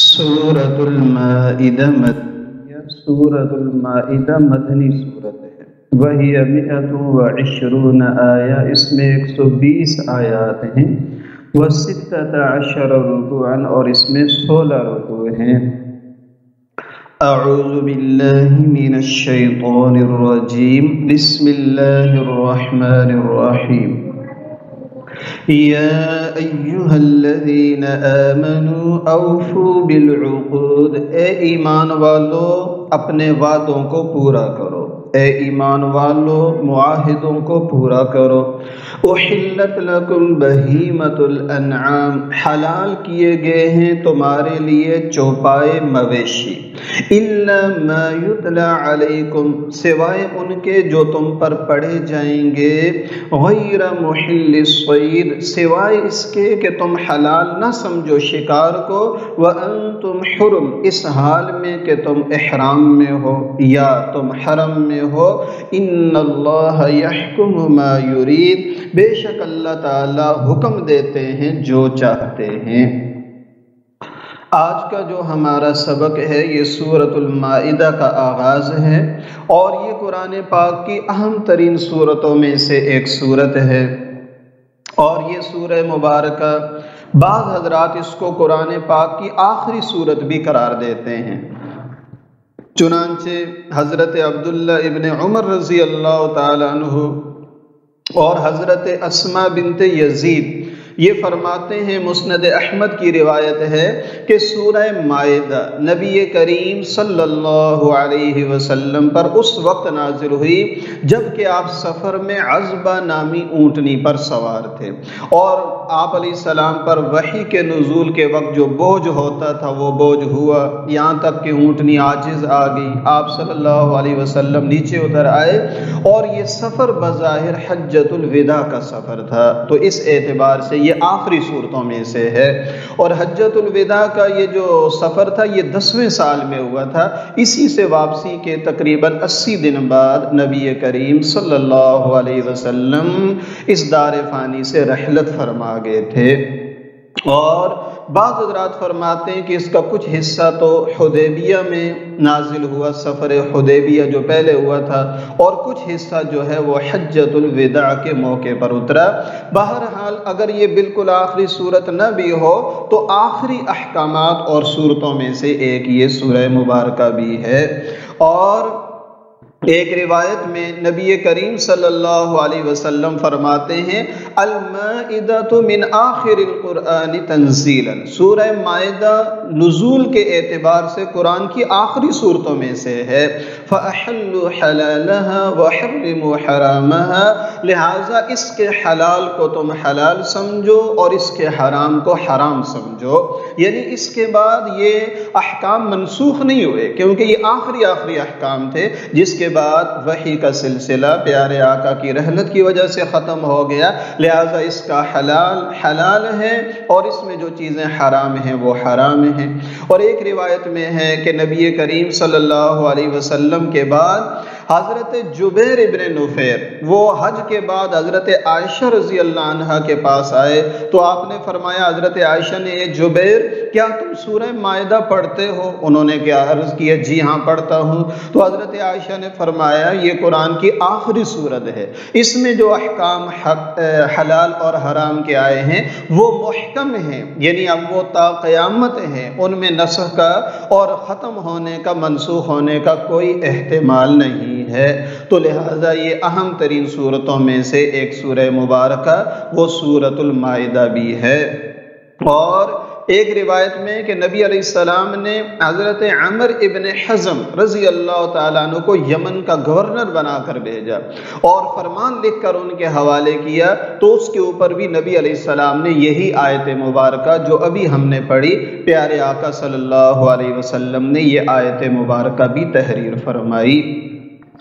سورة المائدہ مدنیہ سورة المائدہ مدنی صورت ہے۔ وہی مئت و عشرون آیا اس میں ایک سو بیس آیات ہیں۔ وہ ستت عشر رکوعا، اور اس میں سولہ رکوع ہیں۔ اعوذ باللہ من الشیطان الرجیم۔ بسم اللہ الرحمن الرحیم۔ یا ایوہ الذین آمنوا اوفوا بالعقود۔ اے ایمان والو، اپنے وعدوں کو پورا کرو۔ اے ایمان والو، معاہدوں کو پورا کرو۔ احلت لکم بہیمت الانعام حلال کیے گئے ہیں تمہارے لیے چوپائے مویشی۔ ما یتلا علیکم سوائے ان کے جو تم پر پڑھے جائیں گے غیر محل الصید سوائے اس کے کہ تم حلال نہ سمجھو شکار کو وانتم حرم، اس حال میں کہ تم احرام میں ہو یا تم حرم میں ہو۔ ان اللہ یحکم ما یرید بے شک اللہ تعالی حکم دیتے ہیں جو چاہتے ہیں۔ آج کا جو ہمارا سبق ہے، یہ سورت المائدہ کا آغاز ہے اور یہ قرآن پاک کی اہم ترین صورتوں میں سے ایک صورت ہے۔ اور یہ سورہ مبارکہ بعض حضرات اس کو قرآن پاک کی آخری صورت بھی قرار دیتے ہیں۔ چنانچہ حضرت عبداللہ ابن عمر رضی اللہ تعالیٰ عنہ اور حضرت اسما بنت یزید یہ فرماتے ہیں مسند احمد کی روایت ہے کہ سورہ معدہ نبی کریم صلی اللہ علیہ وسلم پر اس وقت نازل ہوئی جبکہ آپ سفر میں عزبہ نامی اونٹنی پر سوار تھے اور آپ علیہ السلام پر وحی کے نزول کے وقت جو بوجھ ہوتا تھا وہ بوجھ ہوا۔ یہاں تک کہ اونٹنی عاجز آ گئی۔ آپ صلی اللہ علیہ وسلم نیچے اتر آئے اور یہ سفر بظاہر حجت الوداع کا سفر تھا۔ تو اس اعتبار سے یہ آخری صورتوں میں سے ہے۔ اور حجت الوداع کا یہ جو سفر تھا، یہ دسویں سال میں ہوا تھا۔ اسی سے واپسی کے تقریباً اسی دن بعد نبی کریم صلی اللہ علیہ وسلم اس دار فانی سے رحلت فرما گئے تھے۔ اور بعض حضرات فرماتے ہیں کہ اس کا کچھ حصہ تو حدیبیہ میں نازل ہوا، سفر حدیبیہ جو پہلے ہوا تھا، اور کچھ حصہ جو ہے وہ حجت الوداع کے موقع پر اترا۔ بہرحال اگر یہ بالکل آخری صورت نہ بھی ہو، تو آخری احکامات اور صورتوں میں سے ایک یہ سورہ مبارکہ بھی ہے۔ اور ایک روایت میں نبی کریم صلی اللہ علیہ وسلم فرماتے ہیں المائدہ من آخر القرآن تنزیلا۔ سورہ مائدہ نزول کے اعتبار سے قرآن کی آخری صورتوں میں سے ہے۔ فَأَحَلُّ حَلَالَهَا وَحَرِّمُ حَرَامَهَا۔ لہٰذا اس کے حلال کو تم حلال سمجھو اور اس کے حرام کو حرام سمجھو۔ یعنی اس کے بعد یہ احکام منسوخ نہیں ہوئے، کیونکہ یہ آخری آخری احکام تھے، جس کے بعد وحی کا سلسلہ پیارے آقا کی رحلت کی وجہ سے ختم ہو گیا۔ لہٰذا اس کا حلال حلال ہے اور اس میں جو چیزیں حرام ہیں وہ حرام ہیں۔ اور ایک روایت میں ہے کہ نبی کریم صلی اللہ علیہ وسلم کے بعد حضرت جبیر ابن نفیر، وہ حج کے بعد حضرت عائشہ رضی اللہ عنہ کے پاس آئے۔ تو آپ نے فرمایا، حضرت عائشہ نے یہ جبیر، کیا تم سورہ معدہ پڑھتے ہو؟ انہوں نے کیا، عرض کیا جی ہاں پڑھتا ہوں۔ تو حضرت عائشہ نے فرمایا، یہ قرآن کی آخری صورت ہے۔ اس میں جو احکام حلال اور حرام کے آئے ہیں، وہ محکم ہیں۔ یعنی اب وہ تا قیامت ہیں۔ ان میں نسخ کا اور ختم ہونے کا، منسوخ ہونے کا کوئی احتمال نہیں۔ ہے۔ تو لہٰذا یہ اہم ترین صورتوں میں سے ایک سورہ مبارکہ، وہ سورت المائدہ بھی ہے۔ اور ایک روایت میں کہ نبی علیہ السلام نے حضرت عمر ابن حزم رضی اللہ تعالیٰ عنہ کو یمن کا گورنر بنا کر بھیجا۔ اور فرمان لکھ کر ان کے حوالے کیا تو اس کے اوپر بھی نبی علیہ السلام نے یہی آیت مبارکہ جو ابھی ہم نے پڑھی۔ پیارے آقا صلی اللہ علیہ وسلم نے یہ آیت مبارکہ بھی تحریر فرمائی۔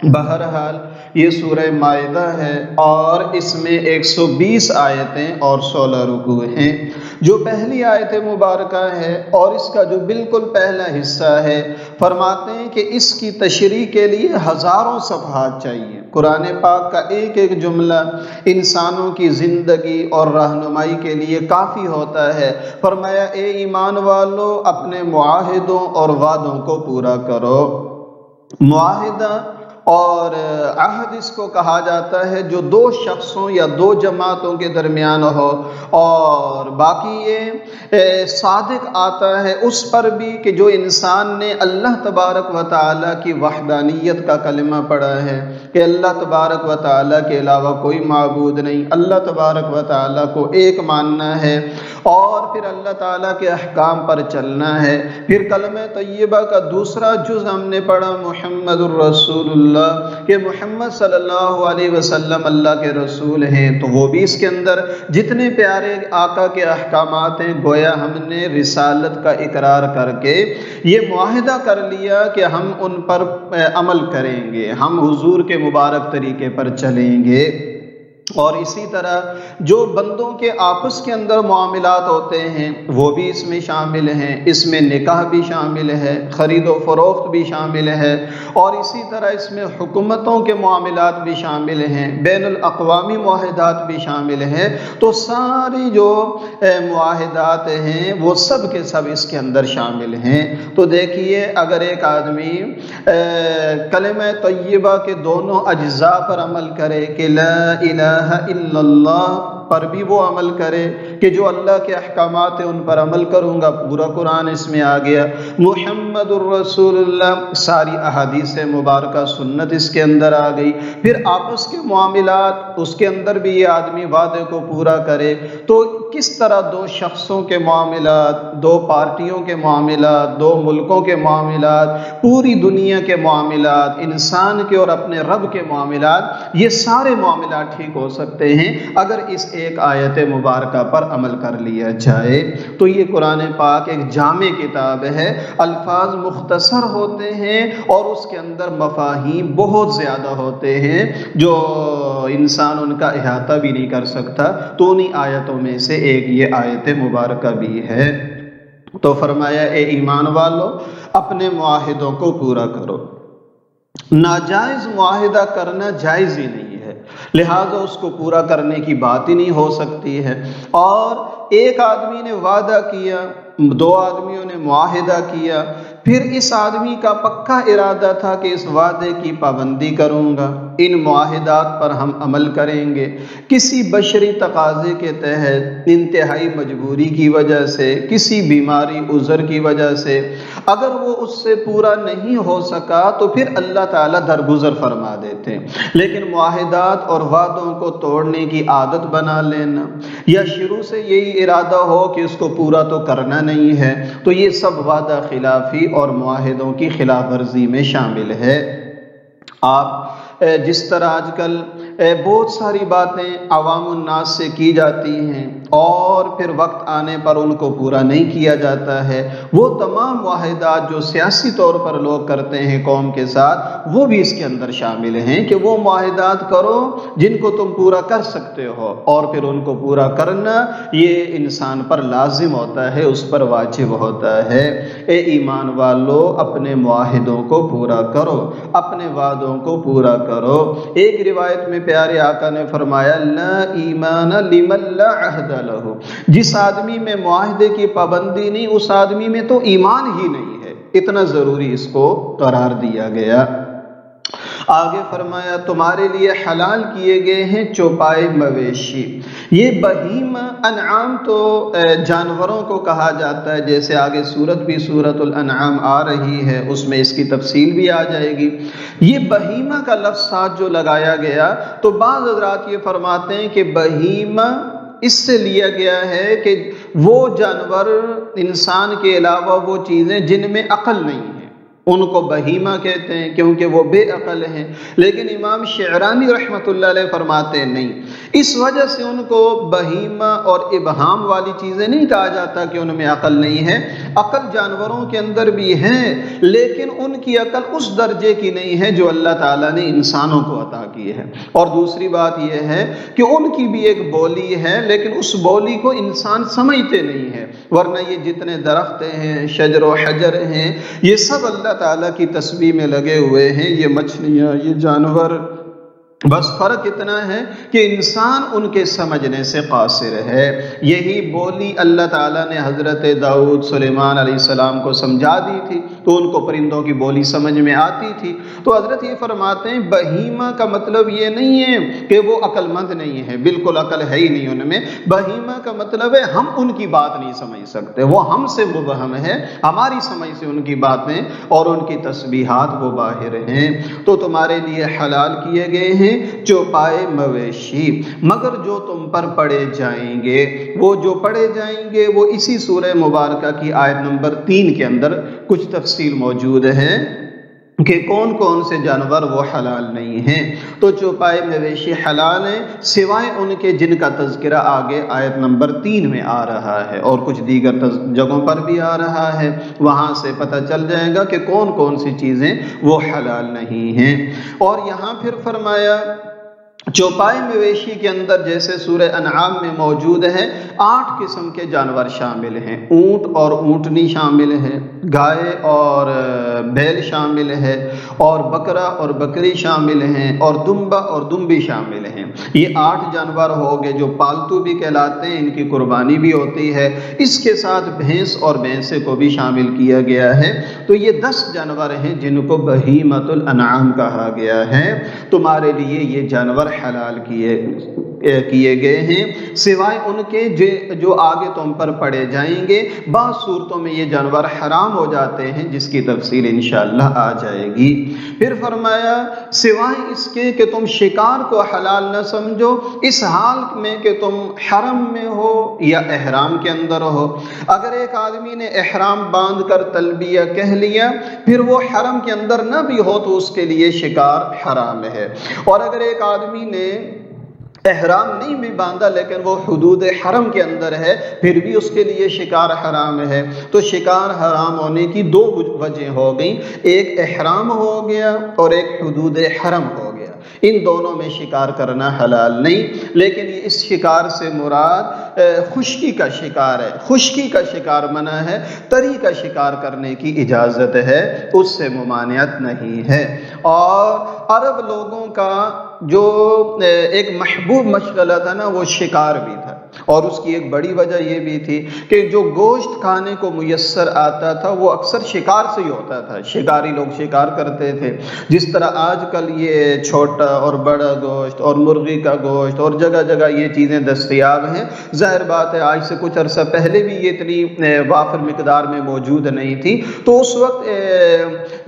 بہرحال یہ سورہ معدہ ہے اور اس میں ایک سو بیس آیتیں اور سولہ رکو ہیں۔ جو پہلی آیت مبارکہ ہے اور اس کا جو بالکل پہلا حصہ ہے، فرماتے ہیں کہ اس کی تشریح کے لیے ہزاروں صفحات چاہیے۔ قرآن پاک کا ایک ایک جملہ انسانوں کی زندگی اور رہنمائی کے لیے کافی ہوتا ہے۔ فرمایا، اے ایمان والو، اپنے معاہدوں اور وعدوں کو پورا کرو۔ معاہدہ اور عہد اس کو کہا جاتا ہے جو دو شخصوں یا دو جماعتوں کے درمیان ہو۔ اور باقی یہ صادق آتا ہے اس پر بھی کہ جو انسان نے اللہ تبارک و تعالیٰ کی وحدانیت کا کلمہ پڑھا ہے۔ کہ اللہ تبارک و تعالیٰ کے علاوہ کوئی معبود نہیں۔ اللہ تبارک و تعالیٰ کو ایک ماننا ہے اور پھر اللہ تعالیٰ کے احکام پر چلنا ہے۔ پھر کلمہ طیبہ کا دوسرا جز ہم نے پڑھا، محمد الرسول اللہ اللہ کہ محمد صلی اللہ علیہ وسلم اللہ کے رسول ہیں۔ تو وہ بھی اس کے اندر جتنے پیارے آقا کے احکامات ہیں، گویا ہم نے رسالت کا اقرار کر کے یہ معاہدہ کر لیا کہ ہم ان پر عمل کریں گے۔ ہم حضور کے مبارک طریقے پر چلیں گے۔ اور اسی طرح جو بندوں کے آپس کے اندر معاملات ہوتے ہیں، وہ بھی اس میں شامل ہیں۔ اس میں نکاح بھی شامل ہے، خرید و فروخت بھی شامل ہے۔ اور اسی طرح اس میں حکومتوں کے معاملات بھی شامل ہیں، بین الاقوامی معاہدات بھی شامل ہیں۔ تو ساری جو معاہدات ہیں، وہ سب کے سب اس کے اندر شامل ہیں۔ تو دیکھیے، اگر ایک آدمی کلمہ طیبہ کے دونوں اجزاء پر عمل کرے کہ لا الہ إله إلا الله پر بھی وہ عمل کرے کہ جو اللہ کے احکامات ہیں ان پر عمل کروں گا۔ پورا قرآن اس میں آ گیا۔ محمد الرسول اللہ ساری احادیث مبارکہ، سنت اس کے اندر آ گئی۔ پھر آپس کے معاملات، اس کے اندر بھی یہ آدمی وعدے کو پورا کرے۔ تو کس طرح دو شخصوں کے معاملات، دو پارٹیوں کے معاملات، دو ملکوں کے معاملات، پوری دنیا کے معاملات، انسان کے اور اپنے رب کے معاملات، یہ سارے معاملات ٹھیک ہو سکتے ہیں۔ اگر اس ایک آیت مبارکہ پر عمل کر لیا جائے۔ تو یہ قرآن پاک ایک جامع کتاب ہے، الفاظ مختصر ہوتے ہیں اور اس کے اندر مفاہیم بہت زیادہ ہوتے ہیں، جو انسان ان کا احاطہ بھی نہیں کر سکتا۔ تو انہیں آیتوں میں سے ایک یہ آیت مبارکہ بھی ہے۔ تو فرمایا، اے ایمان والو، اپنے معاہدوں کو پورا کرو۔ ناجائز معاہدہ کرنا جائز ہی نہیں۔ لہٰذا اس کو پورا کرنے کی بات ہی نہیں ہو سکتی ہے۔ اور ایک آدمی نے وعدہ کیا، دو آدمیوں نے معاہدہ کیا، پھر اس آدمی کا پکا ارادہ تھا کہ اس وعدے کی پابندی کروں گا۔ ان معاہدات پر ہم عمل کریں گے۔ کسی بشری تقاضے کے تحت انتہائی مجبوری کی وجہ سے، کسی بیماری عذر کی وجہ سے، اگر وہ اس سے پورا نہیں ہو سکا تو پھر اللہ تعالیٰ درگزر فرما دیتے لیکن معاہدات اور وعدوں کو توڑنے کی عادت بنا لینا، یا شروع سے یہی ارادہ ہو کہ اس کو پورا تو کرنا نہیں ہے، تو یہ سب وعدہ خلافی اور معاہدوں کی خلاف ورزی میں شامل ہے۔ آپ جس طرح آج کل بہت ساری باتیں عوام الناس سے کی جاتی ہیں اور پھر وقت آنے پر ان کو پورا نہیں کیا جاتا ہے۔ وہ تمام معاہدات جو سیاسی طور پر لوگ کرتے ہیں قوم کے ساتھ، وہ بھی اس کے اندر شامل ہیں کہ وہ معاہدات کرو جن کو تم پورا کر سکتے ہو۔ اور پھر ان کو پورا کرنا یہ انسان پر لازم ہوتا ہے، اس پر واجب ہوتا ہے۔ اے ایمان والو، اپنے معاہدوں کو پورا کرو، اپنے وعدوں کو پورا کرو۔ ایک روایت میں پیارے آقا نے فرمایا، لا ایمان لمن لا عہد له جس آدمی میں معاہدے کی پابندی نہیں، اس آدمی میں تو ایمان ہی نہیں ہے۔ اتنا ضروری اس کو قرار دیا گیا۔ آگے فرمایا، تمہارے لیے حلال کیے گئے ہیں چوپائے مویشی۔ یہ بہیم انعام تو جانوروں کو کہا جاتا ہے، جیسے آگے صورت بھی صورت الانعام آ رہی ہے، اس میں اس کی تفصیل بھی آ جائے گی۔ یہ بہیمہ کا لفظ ساتھ جو لگایا گیا، تو بعض حضرات یہ فرماتے ہیں کہ بہیمہ اس سے لیا گیا ہے کہ وہ جانور انسان کے علاوہ وہ چیزیں جن میں عقل نہیں۔ ان کو بہیمہ کہتے ہیں کیونکہ وہ بے عقل ہیں لیکن امام شعرانی رحمۃ اللہ علیہ فرماتے نہیں اس وجہ سے ان کو بہیمہ اور ابہام والی چیزیں نہیں کہا جاتا کہ ان میں عقل نہیں ہے۔ عقل جانوروں کے اندر بھی ہیں لیکن ان کی عقل اس درجے کی نہیں ہے جو اللہ تعالیٰ نے انسانوں کو عطا کی ہے۔ اور دوسری بات یہ ہے کہ ان کی بھی ایک بولی ہے، لیکن اس بولی کو انسان سمجھتے نہیں ہے۔ ورنہ یہ جتنے درخت ہیں، شجر و حجر ہیں، یہ سب اللہ تعالیٰ کی تسبیح میں لگے ہوئے ہیں۔ یہ مچھلیاں، یہ جانور بس فرق اتنا ہے کہ انسان ان کے سمجھنے سے قاصر ہے۔ یہی بولی اللہ تعالیٰ نے حضرت داؤد سلیمان علیہ السلام کو سمجھا دی تھی، تو ان کو پرندوں کی بولی سمجھ میں آتی تھی۔ تو حضرت یہ فرماتے ہیں، بہیمہ کا مطلب یہ نہیں ہے کہ وہ عقل مند نہیں ہے، بالکل عقل ہے ہی نہیں ان میں۔ بہیمہ کا مطلب ہے، ہم ان کی بات نہیں سمجھ سکتے، وہ ہم سے مبہم ہے، ہماری سمجھ سے ان کی باتیں اور ان کی تسبیحات وہ باہر ہیں۔ تو تمہارے لیے حلال کیے گئے ہیں چوپائے مویشی۔ مگر جو تم پر پڑے جائیں گے، وہ جو پڑے جائیں گے، وہ اسی سورہ مبارکہ کی آیت نمبر تین کے اندر کچھ تفصیل موجود ہے کہ کون کون سے جانور وہ حلال نہیں ہیں۔ تو چوپائے مویشی حلال ہیں، سوائے ان کے جن کا تذکرہ آگے آیت نمبر تین میں آ رہا ہے اور کچھ دیگر جگہوں پر بھی آ رہا ہے۔ وہاں سے پتہ چل جائے گا کہ کون کون سی چیزیں وہ حلال نہیں ہیں۔ اور یہاں پھر فرمایا چوپائے مویشی کے اندر جیسے سورہ انعام میں موجود ہے آٹھ قسم کے جانور شامل ہیں۔ اونٹ اور اونٹنی شامل ہے گائے اور بیل شامل ہے اور بکرا اور بکری شامل ہیں اور دمبا اور دمبی شامل ہیں۔ یہ آٹھ جانور ہو گئے جو پالتو بھی کہلاتے ہیں، ان کی قربانی بھی ہوتی ہے۔ اس کے ساتھ بھینس اور بھینسے کو بھی شامل کیا گیا ہے۔ تو یہ دس جانور ہیں جن کو بہیمت الانعام کہا گیا ہے۔ تمہارے لیے یہ جانور حلال کیے۔ کیے گئے ہیں۔ سوائے ان کے جو آگے تم پر پڑے جائیں گے، بعض صورتوں میں یہ جانور حرام ہو جاتے ہیں، جس کی تفصیل انشاءاللہ آ جائے گی۔ پھر فرمایا، سوائے اس کے کہ تم شکار کو حلال نہ سمجھو، اس حال میں کہ تم حرم میں ہو یا احرام کے اندر ہو۔ اگر ایک آدمی نے احرام باندھ کر تلبیہ کہہ لیا، پھر وہ حرم کے اندر نہ بھی ہو تو اس کے لیے شکار حرام ہے۔ اور اگر ایک آدمی نے احرام نہیں بھی باندھا، لیکن وہ حدود حرم کے اندر ہے، پھر بھی اس کے لیے شکار حرام ہے۔ تو شکار حرام ہونے کی دو وجہ ہو گئیں۔ ایک احرام ہو گیا اور ایک حدود حرم ہو گیا۔ ان دونوں میں شکار کرنا حلال نہیں، لیکن اس شکار سے مراد خشکی کا شکار ہے، خشکی کا شکار منع ہے، تری کا شکار کرنے کی اجازت ہے، اس سے ممانعت نہیں ہے۔ اور عرب لوگوں کا جو ایک محبوب مشغلہ تھا نا، وہ شکار بھی تھا۔ اور اس کی ایک بڑی وجہ یہ بھی تھی کہ جو گوشت کھانے کو میسر آتا تھا، وہ اکثر شکار سے ہی ہوتا تھا۔ شکاری لوگ شکار کرتے تھے۔ جس طرح آج کل یہ چھوٹا اور بڑا گوشت اور مرغی کا گوشت اور جگہ جگہ یہ چیزیں دستیاب ہیں، ظاہر بات ہے آج سے کچھ عرصہ پہلے بھی یہ اتنی وافر مقدار میں موجود نہیں تھی۔ تو اس وقت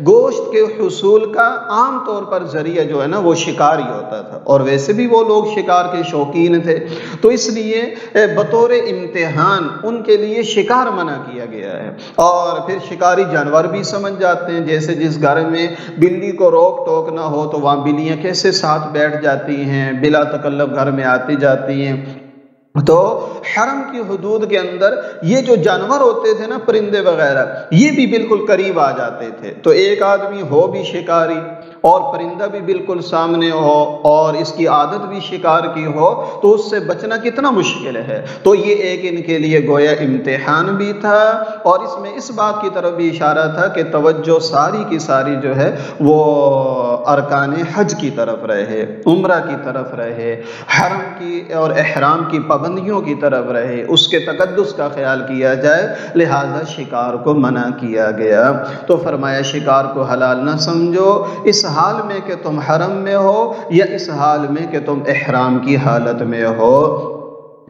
گوشت کے حصول کا عام طور پر ذریعہ جو ہے نا وہ شکار ہی ہوتا تھا۔ اور ویسے بھی وہ لوگ شکار کے شوقین تھے۔ تو اس لیے بطور امتحان ان کے لیے شکار منع کیا گیا ہے۔ اور پھر شکاری جانور بھی سمجھ جاتے ہیں۔ جیسے جس گھر میں بلی کو روک ٹوک نہ ہو تو وہاں بلیاں کیسے ساتھ بیٹھ جاتی ہیں، بلا تکلف گھر میں آتی جاتی ہیں۔ تو حرم کی حدود کے اندر یہ جو جانور ہوتے تھے نا پرندے وغیرہ، یہ بھی بالکل قریب آ جاتے تھے۔ تو ایک آدمی ہو بھی شکاری اور پرندہ بھی بالکل سامنے ہو اور اس کی عادت بھی شکار کی ہو تو اس سے بچنا کتنا مشکل ہے؟ تو یہ ایک ان کے لیے گویا امتحان بھی تھا اور اس میں اس بات کی طرف بھی اشارہ تھا کہ توجہ ساری کی ساری جو ہے وہ ارکان حج کی طرف رہے، عمرہ کی طرف رہے، حرم کی اور احرام کی پابندیوں کی طرف رہے۔ اس کے تقدس کا خیال کیا جائے، لہذا شکار کو منع کیا گیا۔ تو فرمایا، شکار کو حلال نہ سمجھو، اس حال میں کہ تم حرم میں ہو یا اس حال میں کہ تم احرام کی حالت میں ہو؟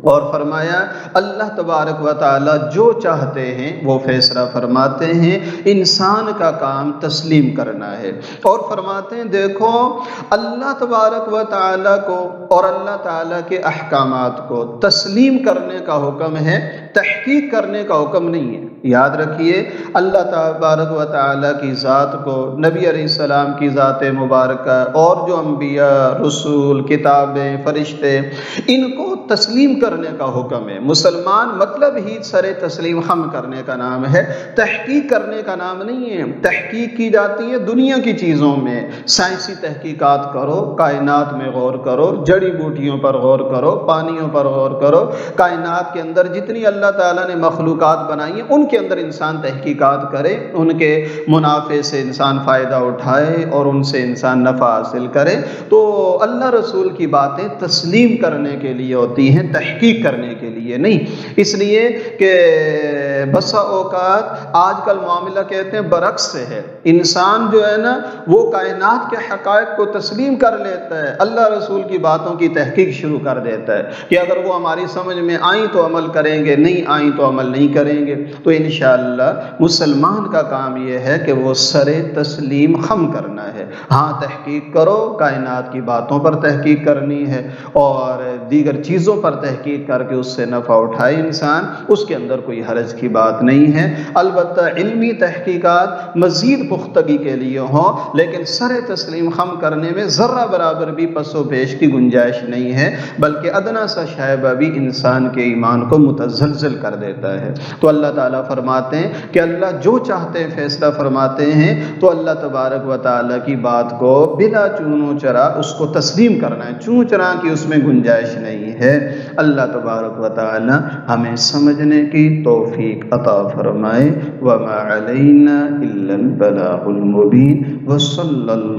اور فرمایا، اللہ تبارک و تعالی جو چاہتے ہیں وہ فیصلہ فرماتے ہیں، انسان کا کام تسلیم کرنا ہے۔ اور فرماتے ہیں، دیکھو، اللہ تبارک و تعالی کو اور اللہ تعالی کے احکامات کو تسلیم کرنے کا حکم ہے، تحقیق کرنے کا حکم نہیں ہے۔ یاد رکھیے، اللہ تبارک و تعالیٰ کی ذات کو نبی علیہ السلام کی ذات مبارکہ اور جو انبیاء، رسول، کتابیں، فرشتے، ان کو تسلیم کرنے کا حکم ہے۔ مسلمان مطلب ہی سر تسلیم خم کرنے کا نام ہے۔ تحقیق کرنے کا نام نہیں ہے۔ تحقیق کی جاتی ہے دنیا کی چیزوں میں۔ سائنسی تحقیقات کرو، کائنات میں غور کرو، جڑی بوٹیوں پر غور کرو، پانیوں پر غور کرو۔ کائنات کے اندر جتنی اللہ تعالیٰ نے مخلوقات بنائی ہیں، ان کے اندر انسان تحقیقات کرے، ان کے منافع سے انسان فائدہ اٹھائے اور ان سے انسان نفع حاصل کرے۔ تو اللہ رسول کی باتیں تسلیم کرنے کے لیے ہوتی ہیں تحقیق کرنے کے لیے، نہیں۔ اس لیے کہ بسا اوقات آج کل معاملہ کہتے ہیں برعکس سے ہے۔ انسان جو ہے نا، وہ کائنات کے حقائق کو تسلیم کر لیتا ہے، اللہ رسول کی باتوں کی تحقیق شروع کر دیتا ہے کہ اگر وہ ہماری سمجھ میں آئیں تو عمل کریں گے، نہیں آئیں تو عمل نہیں کریں گے۔ تو انشاءاللہ مسلمان کا کام یہ ہے کہ وہ سر تسلیم خم کرنا ہے۔ ہاں تحقیق کرو، کائنات کی باتوں پر تحقیق کرنی ہے اور دیگر چیزوں پر تحقیق کر کے اس سے نفع اٹھائے انسان، اس کے اندر کوئی حرج کی بات نہیں ہے۔ البتہ علمی تحقیقات مزید پختگی کے لیے ہوں، لیکن سر تسلیم خم کرنے میں ذرہ برابر بھی پس و پیش کی گنجائش نہیں ہے، بلکہ ادنا سا شائبہ بھی انسان کے ایمان کو متزلزل کر دیتا ہے۔ تو اللہ تعالیٰ فرماتے ہیں کہ اللہ جو چاہتے ہیں فیصلہ فرماتے ہیں، تو اللہ تبارک و تعالیٰ کی بات کو بلا چون و چرا اس کو تسلیم کرنا ہے۔ چون چرا کی اس میں گنجائش نہیں ہے۔ اللہ تبارک و تعالی ہمیں سمجھنے کی توفیق عطا فرمائے۔ وما علینا الا البلاغ المبین وصلی اللہ